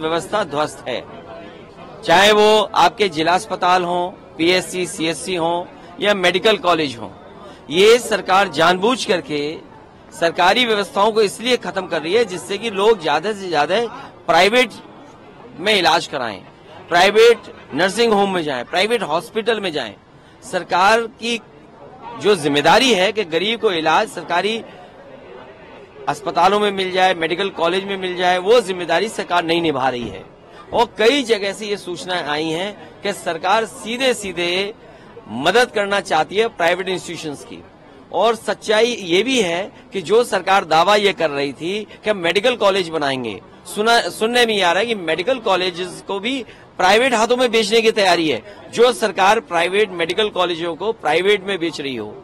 व्यवस्था ध्वस्त है। चाहे वो आपके जिला अस्पताल हो पीएससी सीएससी हो, या मेडिकल कॉलेज हो, ये सरकार जानबूझ करके सरकारी व्यवस्थाओं को इसलिए खत्म कर रही है जिससे कि लोग ज़्यादा से ज़्यादा प्राइवेट में इलाज कराएँ प्राइवेट नर्सिंग होम में जाएँ प्राइवेट हॉस्पिटल में जाएँ। सरकार की जो ज़िम्मेदारी है कि गरीब को इलाज सरकारी अस्पतालों में मिल जाए, मेडिकल कॉलेज में मिल जाए, वो ज़िम्मेदारी सरकार नहीं निभा रही है। और कई जगह से ये सूचनाएँ आई हैं कि सरकार सीधे सीधे मदद करना चाहती है प्राइवेट इंस्टीट्यूशंस की। और सच्चाई ये भी है कि जो सरकार दावा ये कर रही थी कि मेडिकल कॉलेज बनाएँगे, सुना, सुनने में आ रहा है कि मेडिकल कॉलेजेस को भी प्राइवेट हाथों में बेचने की तैयारी है। जो सरकार प्राइवेट मेडिकल कॉलेजों को प्राइवेट में बेच रही हो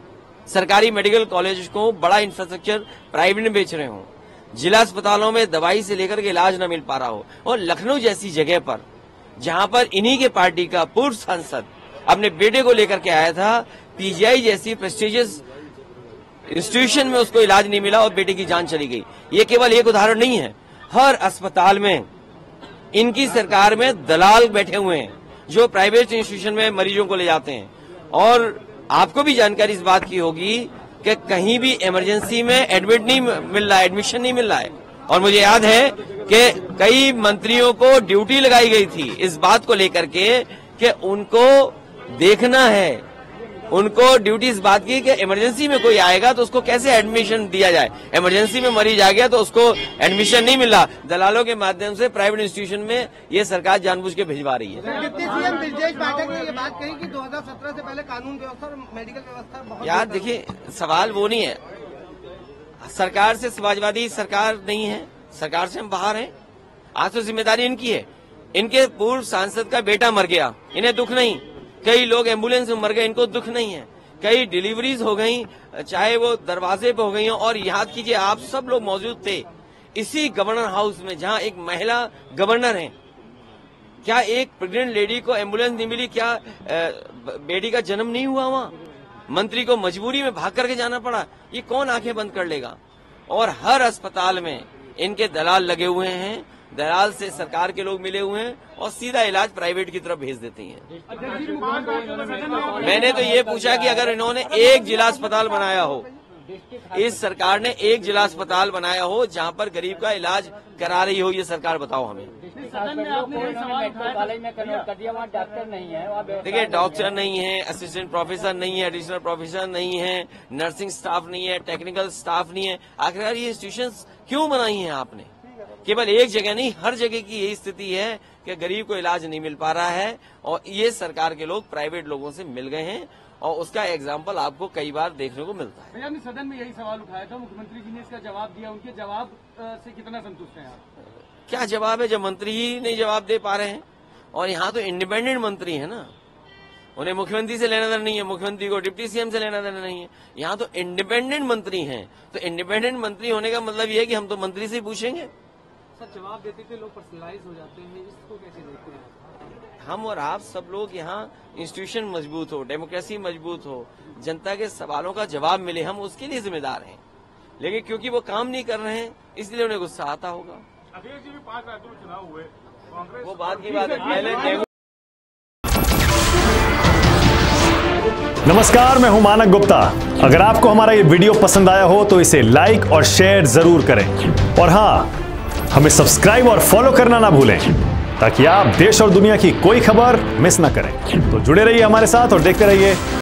सरकारी मेडिकल कॉलेज को बड़ा इंफ्रास्ट्रक्चर प्राइवेट में बेच रहे हो। जिला अस्पतालों में दवाई से लेकर के इलाज न मिल पा रहा हो। और लखनऊ जैसी जगह पर, जहाँ पर इन्हीं के पार्टी का पूर्व सांसद अपने बेटे को लेकर के आया था, पीजीआई जैसी प्रेस्टिजियस इंस्टीट्यूशन में उसको इलाज नहीं मिला और बेटे की जान चली गई। ये केवल एक उदाहरण नहीं है। हर अस्पताल में इनकी सरकार में दलाल बैठे हुए हैं, जो प्राइवेट इंस्टीट्यूशन में मरीजों को ले जाते हैं। और आपको भी जानकारी इस बात की होगी कि कहीं भी इमरजेंसी में एडमिट नहीं मिल रहा है एडमिशन नहीं मिल रहा है। और मुझे याद है कि कई मंत्रियों को ड्यूटी लगाई गई थी इस बात को लेकर के कि उनको देखना है उनको ड्यूटी इस बात की कि इमरजेंसी में कोई आएगा तो उसको कैसे एडमिशन दिया जाए? इमरजेंसी में मरीज़ आ गया तो उसको एडमिशन नहीं मिला दलालों के माध्यम से प्राइवेट इंस्टीट्यूशन में ये सरकार जानबूझ के भिजवा रही है। डिप्टी सीएम ब्रजेश पाठक ये बात कही कि 2017 से पहले कानून व्यवस्था मेडिकल व्यवस्था यार देखिए सवाल वो नहीं है। सरकार से समाजवादी सरकार नहीं है। सरकार से हम बाहर हैं। आज तो ज़िम्मेदारी इनकी है। इनके पूर्व सांसद का बेटा मर गया। इन्हें दुख नहीं। कई लोग एंबुलेंस में मर गए, इनको दुख नहीं है। कई डिलीवरीज हो गई, चाहे वो दरवाजे पे हो गई हो और याद कीजिए, आप सब लोग मौजूद थे इसी गवर्नर हाउस में, जहाँ एक महिला गवर्नर है। क्या एक प्रेग्नेंट लेडी को एंबुलेंस नहीं मिली? क्या बेटी का जन्म नहीं हुआ वहाँ? मंत्री को मजबूरी में भाग करके जाना पड़ा। ये कौन आँखें बंद कर लेगा? और हर अस्पताल में इनके दलाल लगे हुए हैं। दलाल से सरकार के लोग मिले हुए हैं और सीधा इलाज प्राइवेट की तरफ़ भेज देती हैं। मैंने तो ये पूछा कि अगर इन्होंने एक जिला अस्पताल बनाया हो, इस सरकार ने एक जिला अस्पताल बनाया हो जहाँ पर गरीब का इलाज करा रही हो, ये सरकार बताओ हमें। देखिए, डॉक्टर नहीं है असिस्टेंट प्रोफेसर नहीं है एडिशनल प्रोफेसर नहीं है नर्सिंग स्टाफ नहीं है टेक्निकल स्टाफ नहीं है। आखिरकार ये इंस्टीट्यूशन क्यों बनाई हैं आपने? केवल एक जगह नहीं हर जगह की यही स्थिति है कि गरीब को इलाज नहीं मिल पा रहा है और ये सरकार के लोग प्राइवेट लोगों से मिल गए हैं और उसका एग्ज़ाम्पल आपको कई बार देखने को मिलता है। भैया सदन में यही सवाल उठाया था मुख्यमंत्री जी ने इसका जवाब दिया उनके जवाब से कितना संतुष्ट हैं आप? क्या जवाब है जब मंत्री ही नहीं जवाब दे पा रहे हैं? और यहाँ तो इंडिपेंडेंट मंत्री है ना। उन्हें मुख्यमंत्री से लेना देना नहीं है मुख्यमंत्री को डिप्टी सीएम से लेना देना नहीं है। यहाँ तो इंडिपेंडेंट मंत्री हैं। तो इंडिपेंडेंट मंत्री होने का मतलब यह है कि हम तो मंत्री से ही पूछेंगे। सर जवाब देते थे लोग पर्सनलाइज हो जाते हैं इसको कैसे देखते हैं? हम और आप सब लोग यहाँ इंस्टीट्यूशन मज़बूत हो डेमोक्रेसी मज़बूत हो जनता के सवालों का जवाब मिले हम उसके लिए जिम्मेदार हैं। लेकिन क्योंकि वो काम नहीं कर रहे हैं इसलिए उन्हें गुस्सा आता होगा। अखिलेश जी भी पाँच राज्यों में चुनाव हुए कांग्रेस वो बात की बात है पहले नमस्कार मैं हूँ मानक गुप्ता। अगर आपको हमारा ये वीडियो पसंद आया हो तो इसे लाइक और शेयर ज़रूर करें। और हाँ हमें सब्सक्राइब और फॉलो करना ना भूलें, ताकि आप देश और दुनिया की कोई खबर मिस ना करें। तो जुड़े रहिए हमारे साथ और देखते रहिए